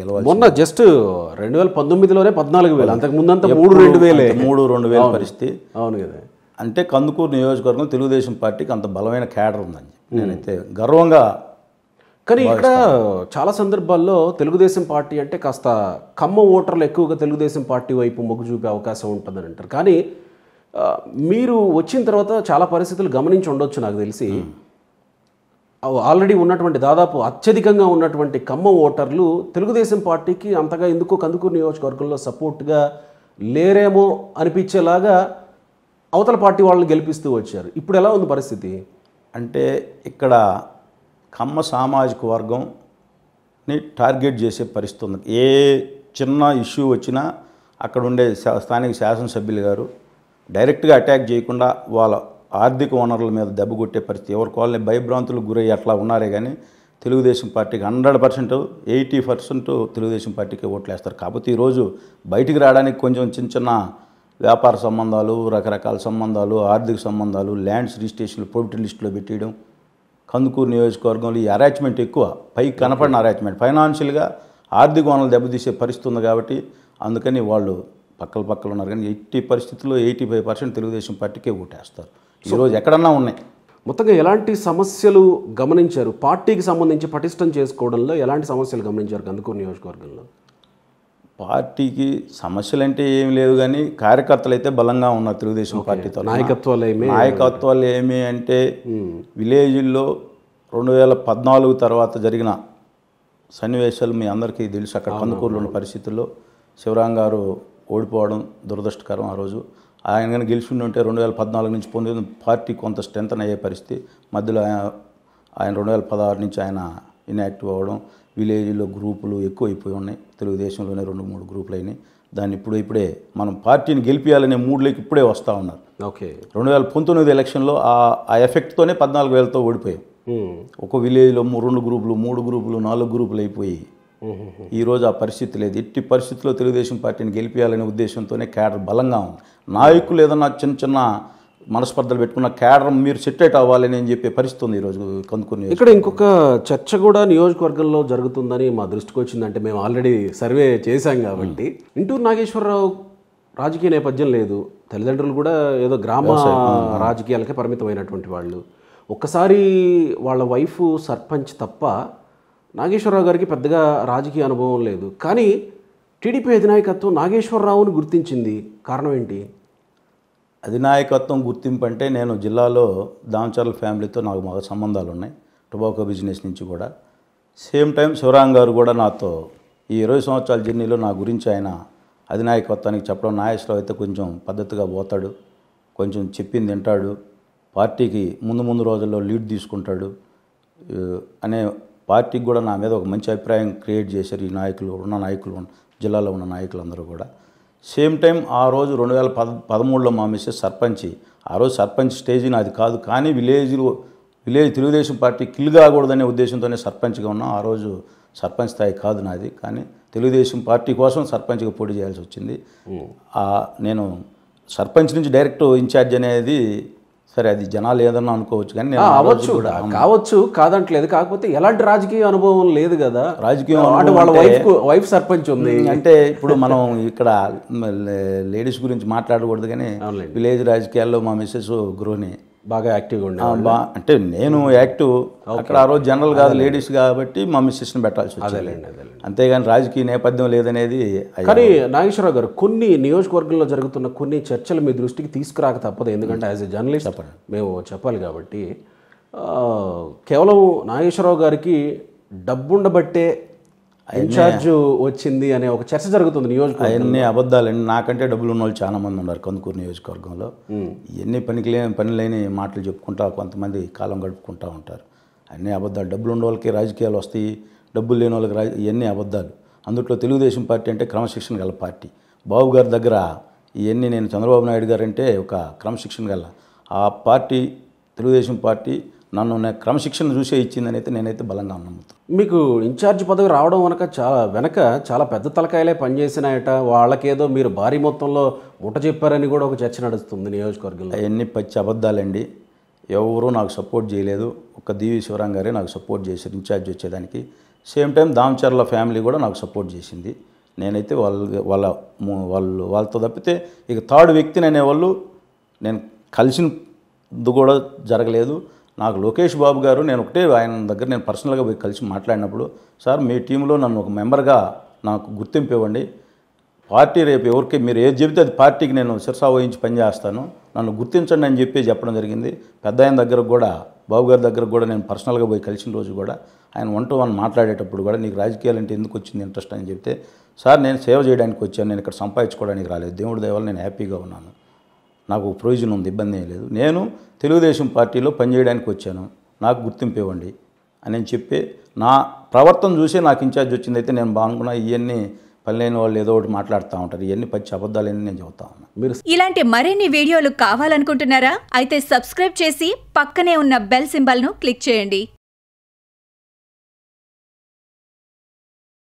గెలవాలి మొన్న జస్ట్ రెండు వేల పంతొమ్మిదిలోనే పద్నాలుగు వేలు అంతకు ముందంతా మూడు రెండు వేలే. మూడు రెండు వేల పరిస్థితి. అవును కదా. అంటే కందుకూరు నియోజకవర్గం తెలుగుదేశం పార్టీకి అంత బలమైన క్యాడర్ ఉందని నేనైతే గర్వంగా కానీ ఇక్కడ చాలా సందర్భాల్లో తెలుగుదేశం పార్టీ అంటే కాస్త కమ్మ ఓటర్లు ఎక్కువగా తెలుగుదేశం పార్టీ వైపు మొగ్గు చూపే అవకాశం ఉంటుందని అంటారు. కానీ మీరు వచ్చిన తర్వాత చాలా పరిస్థితులు గమనించి ఉండొచ్చు నాకు తెలిసి. ఆల్రెడీ ఉన్నటువంటి దాదాపు అత్యధికంగా ఉన్నటువంటి కమ్మ ఓటర్లు తెలుగుదేశం పార్టీకి అంతగా ఎందుకో కందుకూరు నియోజకవర్గంలో సపోర్ట్గా లేరేమో అనిపించేలాగా అవతల పార్టీ వాళ్ళని గెలిపిస్తూ వచ్చారు. ఇప్పుడు ఎలా ఉంది పరిస్థితి? అంటే ఇక్కడ కమ్మ సామాజిక వర్గంని టార్గెట్ చేసే పరిస్థితి ఉంది. ఏ చిన్న ఇష్యూ వచ్చినా అక్కడ ఉండే శా- స్థానిక శాసనసభ్యులు గారు డైరెక్ట్గా అటాక్ చేయకుండా వాళ్ళ ఆర్థిక వనరుల మీద దెబ్బ కొట్టే పరిస్థితి. ఎవరికి వాళ్ళని భయభ్రాంతులకు గురయ్యి అట్లా ఉన్నారే కానీ తెలుగుదేశం పార్టీకి hundred percent eighty percent Telugudesam పార్టీకి ఓట్లు వేస్తారు. కాకపోతే ఈరోజు బయటికి రావడానికి కొంచెం చిన్న చిన్న వ్యాపార సంబంధాలు రకరకాల సంబంధాలు ఆర్థిక సంబంధాలు ల్యాండ్స్ రిజిస్ట్రేషన్లు పొలిటికల్ లిస్టులో పెట్టేయడం కందుకూరు నియోజకవర్గంలో ఈ అరాచ్మెంట్ ఎక్కువ. పైకి కనపడిన అరాచ్మెంట్ ఫైనాన్షియల్గా ఆర్థిక వనరులు దెబ్బతీసే పరిస్థితి ఉంది కాబట్టి అందుకని వాళ్ళు పక్కల పక్కల ఉన్నారు. కానీ ఎయిటీ పరిస్థితుల్లో ఎయిటీ ఫైవ్ పర్సెంట్ తెలుగుదేశం పార్టీకే ఓటేస్తారు. ఈరోజు ఎక్కడన్నా ఉన్నాయి. మొత్తంగా ఎలాంటి సమస్యలు గమనించారు? పార్టీకి సంబంధించి పటిష్టం చేసుకోవడంలో ఎలాంటి సమస్యలు గమనించారు కందుకూరు నియోజకవర్గంలో? పార్టీకి సమస్యలు అంటే ఏమి లేవు కానీ కార్యకర్తలు అయితే బలంగా ఉన్నారు తెలుగుదేశం పార్టీ తరఫున. నాయకత్వాలు ఏమి? నాయకత్వాలు ఏమి అంటే విలేజ్ల్లో రెండు వేల పద్నాలుగు తర్వాత జరిగిన సన్నివేశాలు మీ అందరికీ తెలుసు అక్కడ కందుకూరులో ఉన్న పరిస్థితుల్లో శివరాం గారు ఓడిపోవడం దురదృష్టకరం ఆ రోజు. ఆయన కానీ గెలిచి ఉంటే రెండు వేల పద్నాలుగు నుంచి పొందిన పార్టీ కొంత స్ట్రెంత్ అయ్యే పరిస్థితి. మధ్యలో ఆయన ఆయన రెండు వేల పదహారు నుంచి ఆయన ఇన్యాక్టివ్ అవ్వడం విలేజ్లో గ్రూపులు ఎక్కువ అయిపోయి ఉన్నాయి. తెలుగుదేశంలోనే రెండు మూడు గ్రూపులు అయినాయి దాన్ని ఇప్పుడు ఇప్పుడే మనం పార్టీని గెలిపించాలనే మూడ్లోకి ఇప్పుడే వస్తూ ఉన్నారు. ఓకే. రెండు వేల పంతొమ్మిది ఎలక్షన్లో ఆ ఆ ఎఫెక్ట్తోనే పద్నాలుగు వేలతో ఓడిపోయాం. ఒక విలేజ్లో రెండు గ్రూపులు మూడు గ్రూపులు నాలుగు గ్రూపులు అయిపోయి ఈరోజు ఆ పరిస్థితి లేదు. ఎట్టి పరిస్థితుల్లో తెలుగుదేశం పార్టీని గెలిపించాలనే ఉద్దేశంతోనే క్యాడర్ బలంగా ఉంది. నాయకులు ఏదన్నా చిన్న చిన్న మనస్పర్ధలు పెట్టుకున్న క్యాడర్ మీరు సెట్టేట్ అవ్వాలని అని చెప్పే పరిస్థితి ఉంది ఈరోజు కందుకుని ఇక్కడ ఇంకొక చర్చ కూడా నియోజకవర్గంలో జరుగుతుందని మా దృష్టికి వచ్చిందంటే మేము ఆల్రెడీ సర్వే చేశాం కాబట్టి. ఇంటూరు నాగేశ్వరరావు రాజకీయ నేపథ్యం లేదు. తల్లిదండ్రులు కూడా ఏదో గ్రామ రాజకీయాలకే పరిమితమైనటువంటి వాళ్ళు. ఒక్కసారి వాళ్ళ వైఫ్ సర్పంచ్ తప్ప నాగేశ్వరరావు గారికి పెద్దగా రాజకీయ అనుభవం లేదు. కానీ టీడీపీ అధినాయకత్వం నాగేశ్వరరావుని గుర్తించింది. కారణం ఏంటి? అధినాయకత్వం గుర్తింపు అంటే నేను జిల్లాలో దామచర్ల ఫ్యామిలీతో నాకు మాకు సంబంధాలు ఉన్నాయి. టొబాకో బిజినెస్ నుంచి కూడా. సేమ్ టైం శివరాం గారు కూడా నాతో ఈ ఇరవై సంవత్సరాల జర్నీలో నా గురించి ఆయన అధినాయకత్వానికి చెప్పడం నాగేశ్వరరావు అయితే కొంచెం పద్ధతిగా పోతాడు. కొంచెం చెప్పింది వింటాడు. పార్టీకి ముందు ముందు రోజుల్లో లీడ్ తీసుకుంటాడు. అనే పార్టీకి కూడా నా మీద ఒక మంచి అభిప్రాయం క్రియేట్ చేశారు ఈ నాయకులు ఉన్న నాయకులు జిల్లాలో ఉన్న నాయకులందరూ కూడా. సేమ్ టైం ఆ రోజు రెండు వేల పద పదమూడులో మా మిస్సెస్ సర్పంచి ఆ రోజు సర్పంచ్ స్టేజీ నాది కాదు కానీ విలేజ్లో విలేజ్ తెలుగుదేశం పార్టీ కిల్ కాకూడదనే ఉద్దేశంతోనే సర్పంచ్గా ఉన్నాం. ఆ రోజు సర్పంచ్ స్థాయి కాదు నాది కానీ తెలుగుదేశం పార్టీ కోసం సర్పంచ్గా పోటీ చేయాల్సి వచ్చింది. నేను సర్పంచ్ నుంచి డైరెక్ట్ ఇన్ఛార్జ్ అనేది సరే అది జనాలు ఏదన్నా అనుకోవచ్చు కానీ అవ్వచ్చు. కూడా కావచ్చు కాదంటలేదు. కాకపోతే ఎలాంటి రాజకీయ అనుభవం లేదు కదా. రాజకీయ అంటే వాళ్ళ వైఫ్ వైఫ్ సర్పంచ్ ఉంది. అంటే ఇప్పుడు మనం ఇక్కడ లేడీస్ గురించి మాట్లాడకూడదు కానీ. విలేజ్ రాజకీయాల్లో మా మిస్సెస్ గృహిణి బాగా యాక్టివ్గా ఉండే అంటే నేను యాక్టివ్ అక్కడ ఆ రోజు జనరల్ కాదు లేడీస్ కాబట్టి మా మిస్సెస్ని పెట్టాల్సి వచ్చింది. అదేలేండి అదేలేండి. అంతేగాని రాజకీయ నేపథ్యం లేదనేది కానీ నాగేశ్వరరావు గారు కొన్ని నియోజకవర్గంలో జరుగుతున్న కొన్ని చర్చలు మీ దృష్టికి తీసుకురాక తప్పదు. ఎందుకంటే యాజ్ ఎ జర్నలిస్ట్ మేము చెప్పాలి కాబట్టి కేవలం నాగేశ్వరరావు గారికి డబ్బుండబట్టే ఇన్ఛార్జ్ వచ్చింది అనే ఒక చర్చ జరుగుతుంది నియోజకవర్గం అవన్నీ అబద్ధాలండి నాకంటే డబ్బులు ఉన్న వాళ్ళు చాలా మంది ఉన్నారు కందుకూరు నియోజకవర్గంలో. ఇవన్నీ పనికి లేని పని లేని మాటలు చెప్పుకుంటా కొంతమంది కాలం గడుపుకుంటా ఉంటారు. అన్నీ అబద్ధాలు డబ్బులు ఉన్న వాళ్ళకి రాజకీయాలు వస్తాయి డబ్బులు లేని వాళ్ళకి రాజ ఇవన్నీ అబద్ధాలు. అందుట్లో తెలుగుదేశం పార్టీ అంటే క్రమశిక్షణ గల పార్టీ. బాబు గారి దగ్గర ఇవన్నీ నేను చంద్రబాబు నాయుడు గారు అంటే ఒక క్రమశిక్షణ గల. ఆ పార్టీ తెలుగుదేశం పార్టీ నన్ను నే- క్రమశిక్షణ చూసే ఇచ్చిందని అయితే నేనైతే బలంగా నమ్ముతాను మీకు ఇన్ఛార్జ్ పదవి రావడం వెనక చాలా వెనక చాలా పెద్ద తలకాయలే పనిచేసినాయట. వాళ్ళకేదో మీరు భారీ మొత్తంలో ముఠ చెప్పారని కూడా ఒక చర్చ నడుస్తుంది నియోజకవర్గంలో. అవన్నీ పచ్చి అబద్ధాలండి. ఎవరూ నాకు సపోర్ట్ చేయలేదు. ఒక్క దీవి శివరాం గారే నాకు సపోర్ట్ చేశారు ఇన్ఛార్జ్ వచ్చేదానికి. సేమ్ టైం దామచర్ల ఫ్యామిలీ కూడా నాకు సపోర్ట్ చేసింది. నేనైతే వాళ్ళ వాళ్ళ వాళ్ళు వాళ్ళతో తప్పితే ఇక థర్డ్ వ్యక్తిని అనేవాళ్ళు నేను కలిసినది కూడా జరగలేదు. నాకు లోకేష్ బాబు గారు నేను ఒకటే ఆయన దగ్గర నేను పర్సనల్గా పోయి కలిసి మాట్లాడినప్పుడు సార్ మీ టీంలో నన్ను ఒక మెంబర్గా నాకు గుర్తింపు ఇవ్వండి. పార్టీ రేపు ఎవరికి మీరు ఏది చెబితే అది పార్టీకి నేను శిరసా వహించి పనిచేస్తాను నన్ను గుర్తించండి అని చెప్పి చెప్పడం జరిగింది. పెద్ద ఆయన దగ్గర కూడా బాబు గారి దగ్గర కూడా నేను పర్సనల్గా పోయి కలిసిన రోజు కూడా ఆయన వన్ టు వన్ మాట్లాడేటప్పుడు కూడా నీకు రాజకీయాలు అంటే ఎందుకు వచ్చింది ఇంట్రెస్ట్ అని చెప్తే సార్ నేను సేవ చేయడానికి వచ్చాను నేను ఇక్కడ సంపాదించుకోవడానికి రాలేదు. దేవుడి దయ నేను హ్యాపీగా ఉన్నాను. నాకు ప్రయోజనం ఉంది ఇబ్బంది ఏం లేదు. నేను తెలుగుదేశం పార్టీలో పనిచేయడానికి వచ్చాను. నాకు గుర్తింపు ఇవ్వండి అని చెప్పి నా ప్రవర్తన చూసి నాకు ఇన్ఛార్జ్ వచ్చింది అయితే నేను బాగున్నా. ఇవన్నీ పని లేని వాళ్ళు ఏదో ఒకటి మాట్లాడుతూ ఉంటారు. ఇవన్నీ పచ్చి అబద్ధాలని నేను చెబుతా ఉన్నా. మీరు ఇలాంటి మరిన్ని వీడియోలు కావాలనుకుంటున్నారా? అయితే సబ్స్క్రైబ్ చేసి పక్కనే ఉన్న బెల్ సింబల్ను క్లిక్ చేయండి.